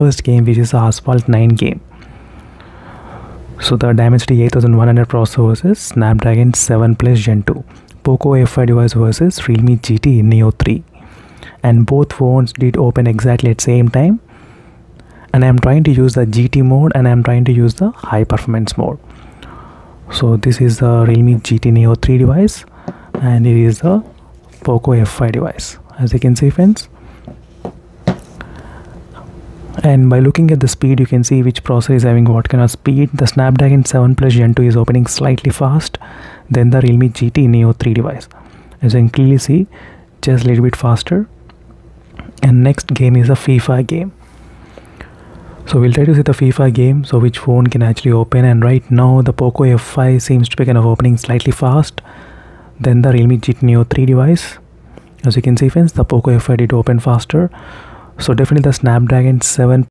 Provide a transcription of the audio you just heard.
first game which is Asphalt 9 game. So the Dimensity 8100 processor versus Snapdragon 7 Plus Gen 2. Poco F5 device versus Realme GT Neo 3. And both phones did open exactly at same time. And I'm trying to use the GT mode and I'm trying to use the high performance mode. So this is the Realme GT Neo 3 device and it is the Poco F5 device. As you can see friends, and by looking at the speed you can see which processor is having what kind of speed. The snapdragon 7 plus gen 2 is opening slightly fast than the realme gt neo 3 device. As you can clearly see just a little bit faster. And next game is a fifa game. So we'll try to see the fifa game so which phone can actually open. And right now the poco f5 seems to be kind of opening slightly fast than the realme gt neo 3 device. As you can see friends the poco f5 did open faster so definitely the snapdragon 7